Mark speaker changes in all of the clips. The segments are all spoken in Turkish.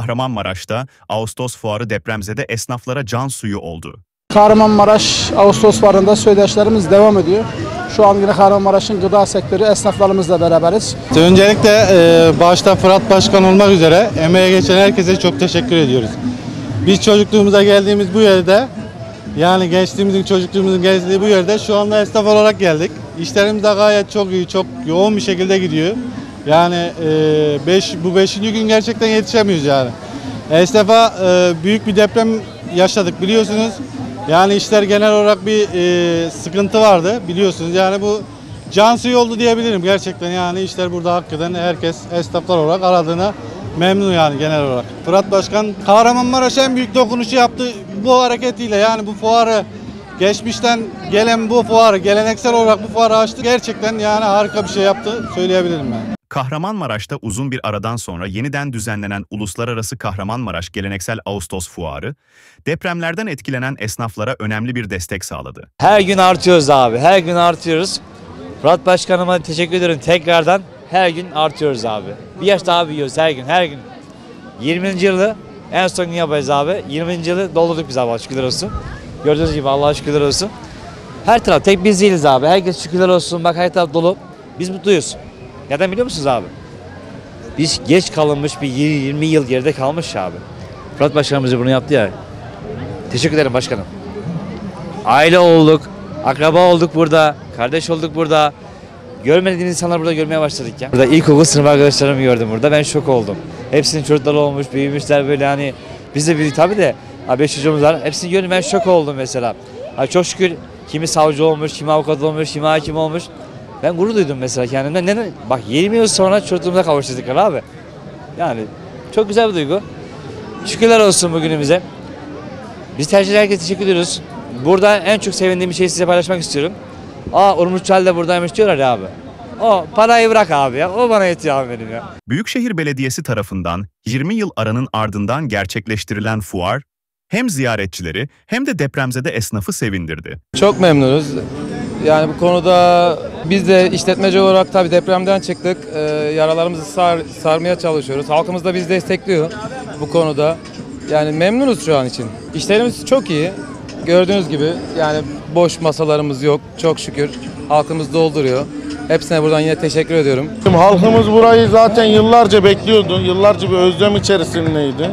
Speaker 1: Kahramanmaraş'ta Ağustos fuarı depremzede esnaflara can suyu oldu.
Speaker 2: Kahramanmaraş Ağustos fuarında söyleşilerimiz devam ediyor. Şu an yine Kahramanmaraş'ın gıda sektörü esnaflarımızla beraberiz.
Speaker 3: Öncelikle e, başta Fırat Başkan olmak üzere emeğe geçen herkese çok teşekkür ediyoruz. Biz çocukluğumuza geldiğimiz bu yerde yani gençliğimizin çocukluğumuzun geldiği bu yerde şu anda esnaf olarak geldik. İşlerimiz de gayet çok iyi, çok yoğun bir şekilde gidiyor. Yani e, beş, bu beşinci gün gerçekten yetişemiyoruz yani. Esnafa e, büyük bir deprem yaşadık biliyorsunuz. Yani işler genel olarak bir e, sıkıntı vardı biliyorsunuz. Yani bu can suyu oldu diyebilirim gerçekten yani işler burada hakikaten herkes esnaflar olarak aradığına memnun yani genel olarak. Fırat Başkan Kahramanmaraş en büyük dokunuşu yaptı bu hareketiyle yani bu fuarı geçmişten gelen bu fuarı geleneksel olarak bu fuarı açtı. Gerçekten yani harika bir şey yaptı söyleyebilirim ben.
Speaker 1: Kahramanmaraş'ta uzun bir aradan sonra yeniden düzenlenen Uluslararası Kahramanmaraş Geleneksel Ağustos Fuarı, depremlerden etkilenen esnaflara önemli bir destek sağladı.
Speaker 4: Her gün artıyoruz abi. Her gün artıyoruz. Fırat Başkanıma teşekkür ederim tekrardan. Her gün artıyoruz abi. Bir yaş daha büyüyoruz her gün, her gün. 20. yılı en son gün yapacağız abi. 20. yılı doldurduk biz abi şükürler olsun. Gördüğünüz gibi Allah'a şükürler olsun. Her taraf tek biz değiliz abi. Herkes şükürler olsun. Bak her taraf dolu. Biz mutluyuz. Neden biliyor musunuz abi? Biz geç kalınmış bir 20 yıl geride kalmış abi. Fırat Başkanımız bunu yaptı ya. Teşekkür ederim başkanım. Aile olduk, akraba olduk burada, kardeş olduk burada. Görmediğimiz insanlar burada görmeye başladık ya. Burada ilkokul sınıf arkadaşlarımı gördüm burada. Ben şok oldum. Hepsinin çocukları olmuş, büyümüşler böyle hani. Biz de büyüdük tabii de. Abi beş çocuğumuz var. Hepsini gördüm ben şok oldum mesela. Ha, çok şükür kimi savcı olmuş, kimi avukat olmuş, kimi hakim olmuş. Ben gurur duydum mesela kendimden. Neden? Bak 20 yıl sonra çocuğumuza kavuştuk abi. Yani çok güzel bir duygu. Şükürler olsun bugünümüze. Biz tercih herkese teşekkür ediyoruz. Burada en çok sevindiğim bir şeyi size paylaşmak istiyorum. Aa Urmuşçal da buradaymış diyorlar ya abi. O parayı bırak abi ya. O bana yetiyor abi benim ya.
Speaker 1: Büyükşehir Belediyesi tarafından 20 yıl aranın ardından gerçekleştirilen fuar, hem ziyaretçileri hem de depremzede esnafı sevindirdi.
Speaker 5: Çok memnunuz. Yani bu konuda biz de işletmeci olarak tabii depremden çıktık. Ee, yaralarımızı sar, sarmaya çalışıyoruz. Halkımız da bizi destekliyor bu konuda. Yani memnunuz şu an için. İşlerimiz çok iyi. Gördüğünüz gibi yani boş masalarımız yok. Çok şükür. Halkımız dolduruyor. Hepsine buradan yine teşekkür ediyorum.
Speaker 6: Halkımız burayı zaten yıllarca bekliyordu. Yıllarca bir özlem içerisindeydi.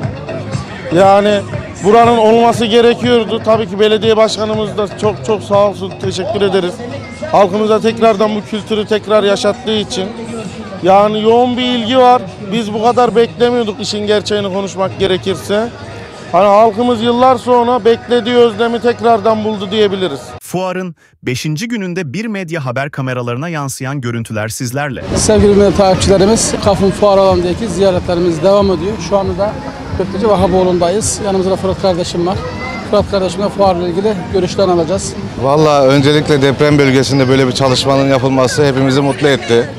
Speaker 6: Yani buranın olması gerekiyordu. Tabii ki belediye başkanımız da çok çok sağ olsun teşekkür ederiz. Halkımıza tekrardan bu kültürü tekrar yaşattığı için. Yani yoğun bir ilgi var. Biz bu kadar beklemiyorduk işin gerçeğini konuşmak gerekirse. Hani halkımız yıllar sonra beklediği özlemi tekrardan buldu diyebiliriz.
Speaker 1: Fuarın 5. gününde bir medya haber kameralarına yansıyan görüntüler sizlerle.
Speaker 2: Sevgili medya takipçilerimiz, Kafın Fuar alanındaki ziyaretlerimiz devam ediyor. Şu anda da Köfteci Vahaboğlu'ndayız. Yanımızda da Fırat kardeşim var. Fırat kardeşimle fuarla ilgili görüşlerini alacağız.
Speaker 3: Valla öncelikle deprem bölgesinde böyle bir çalışmanın yapılması hepimizi mutlu etti.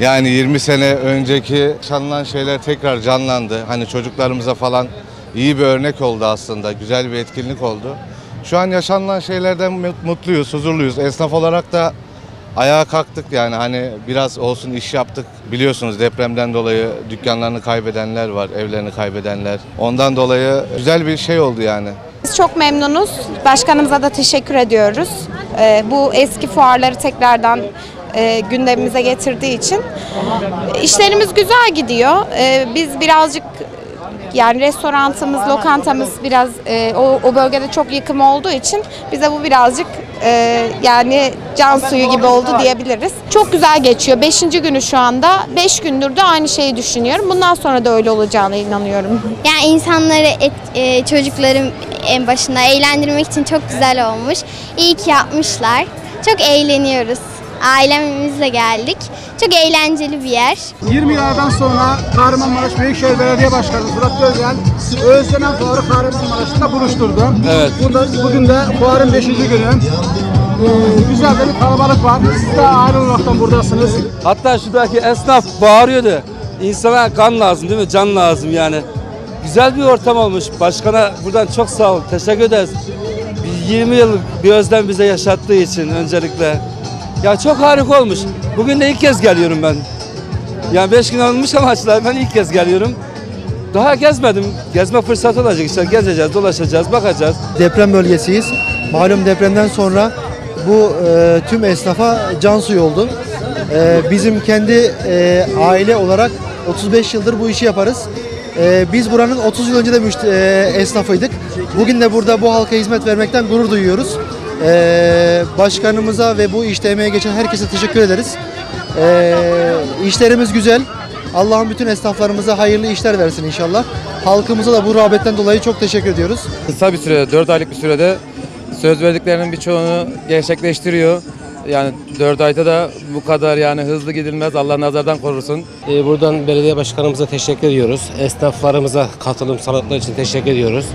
Speaker 3: Yani 20 sene önceki yaşanılan şeyler tekrar canlandı. Hani çocuklarımıza falan iyi bir örnek oldu aslında. Güzel bir etkinlik oldu. Şu an yaşanılan şeylerden mut- mutluyuz, huzurluyuz. Esnaf olarak da ayağa kalktık yani hani biraz olsun iş yaptık. Biliyorsunuz depremden dolayı dükkanlarını kaybedenler var, evlerini kaybedenler. Ondan dolayı güzel bir şey oldu yani.
Speaker 7: Biz çok memnunuz. Başkanımıza da teşekkür ediyoruz. Ee, bu eski fuarları tekrardan e, gündemimize getirdiği için. İşlerimiz güzel gidiyor. Ee, biz birazcık yani restorantımız, lokantamız biraz e, o, o bölgede çok yıkım olduğu için bize bu birazcık e, yani can suyu gibi oldu diyebiliriz. Çok güzel geçiyor. Beşinci günü şu anda. Beş gündür de aynı şeyi düşünüyorum. Bundan sonra da öyle olacağına inanıyorum.
Speaker 8: Yani insanları et, e, çocukların en başında eğlendirmek için çok güzel olmuş. İyi ki yapmışlar. Çok eğleniyoruz. Ailemizle geldik. Çok eğlenceli bir yer.
Speaker 2: 20 yıllardan sonra Kahramanmaraş Büyükşehir Belediye Başkanı Fırat Özel özlenen fuarı Kahramanmaraş'ta buluşturdu.
Speaker 5: Evet.
Speaker 2: Burada, bugün de fuarın 5. günü. Ee, güzel bir kalabalık var. Siz de aile olaraktan buradasınız.
Speaker 9: Hatta şuradaki esnaf bağırıyordu. İnsana kan lazım değil mi? Can lazım yani. Güzel bir ortam olmuş. Başkana buradan çok sağ ol. Teşekkür ederiz. Bir 20 yıllık bir özlem bize yaşattığı için öncelikle. Ya çok harika olmuş. Bugün de ilk kez geliyorum ben. Yani 5 gün olmuş ama açılar ben ilk kez geliyorum. Daha gezmedim. Gezme fırsatı olacak işte. Gezeceğiz, dolaşacağız, bakacağız.
Speaker 10: deprem bölgesiyiz. Malum depremden sonra bu e, tüm esnafa can suyu oldu. E, bizim kendi e, aile olarak 35 yıldır bu işi yaparız. E, biz buranın 30 yıl önce de müşt- e, esnafıydık. Bugün de burada bu halka hizmet vermekten gurur duyuyoruz. E, başkanımıza ve bu işte emeğe geçen herkese teşekkür ederiz. E, işlerimiz güzel. Allah'ın bütün esnaflarımıza hayırlı işler versin inşallah. Halkımıza da bu rağbetten dolayı çok teşekkür ediyoruz.
Speaker 5: Kısa bir sürede, 4 aylık bir sürede söz verdiklerinin birçoğunu gerçekleştiriyor. Yani 4 ayda da bu kadar yani hızlı gidilmez. Allah nazardan korusun.
Speaker 11: Ee, Buradan belediye başkanımıza teşekkür ediyoruz. Esnaflarımıza katılım sağladıkları için teşekkür ediyoruz.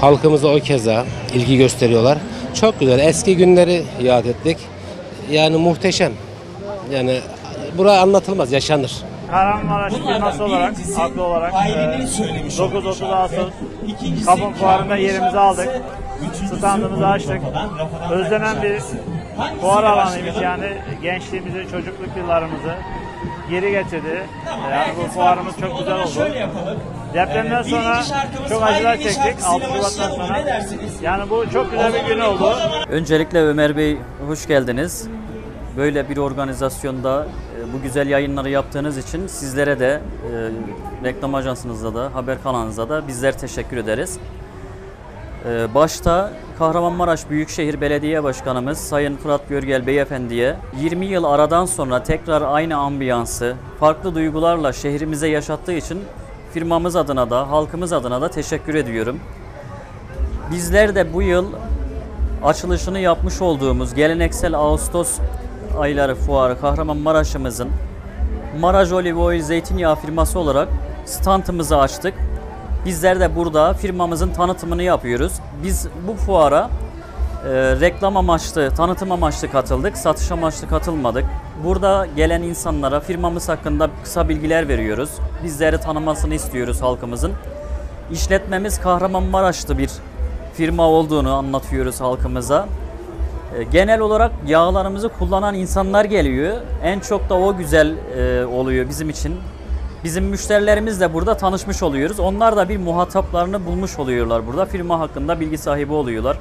Speaker 11: Halkımıza o keza ilgi gösteriyorlar. Çok güzel. Eski günleri yad ettik. Yani muhteşem. Yani bura anlatılmaz, yaşanır.
Speaker 12: Kahramanmaraş firması olarak, haklı olarak e, 9-30 Ağustos Kapın Fuarı'nda yerimizi aldık. Standımızı açtık. Özlenen bir fuar alanıymış yani gençliğimizi, çocukluk yıllarımızı geri getirdi. Yani bu fuarımız çok güzel oldu. Depremden sonra çok acılar çektik 6 Şubat'tan sonra. Yani bu çok güzel bir gün oldu.
Speaker 13: Öncelikle Ömer Bey hoş geldiniz. Böyle bir organizasyonda e, bu güzel yayınları yaptığınız için sizlere de e, reklam ajansınıza da haber kanalınıza da bizler teşekkür ederiz. E, Başta Kahramanmaraş Büyükşehir Belediye Başkanımız Sayın Fırat Görgel Beyefendi'ye 20 yıl aradan sonra tekrar aynı ambiyansı, farklı duygularla şehrimize yaşattığı için firmamız adına da halkımız adına da teşekkür ediyorum. Bizler de bu yıl açılışını yapmış olduğumuz geleneksel Ağustos ayları fuarı Kahramanmaraş'ımızın Maraş Olive Oil zeytinyağı firması olarak standımızı açtık. Bizler de burada firmamızın tanıtımını yapıyoruz. Biz bu fuara e, reklam amaçlı, tanıtım amaçlı katıldık. Satış amaçlı katılmadık. Burada gelen insanlara firmamız hakkında kısa bilgiler veriyoruz. Bizleri tanımasını istiyoruz halkımızın. İşletmemiz Kahramanmaraşlı bir firma olduğunu anlatıyoruz halkımıza. E, Genel olarak yağlarımızı kullanan insanlar geliyor. En çok da o güzel e, oluyor bizim için. Bizim müşterilerimizle burada tanışmış oluyoruz. Onlar da bir muhataplarını bulmuş oluyorlar burada. Firma hakkında bilgi sahibi oluyorlar.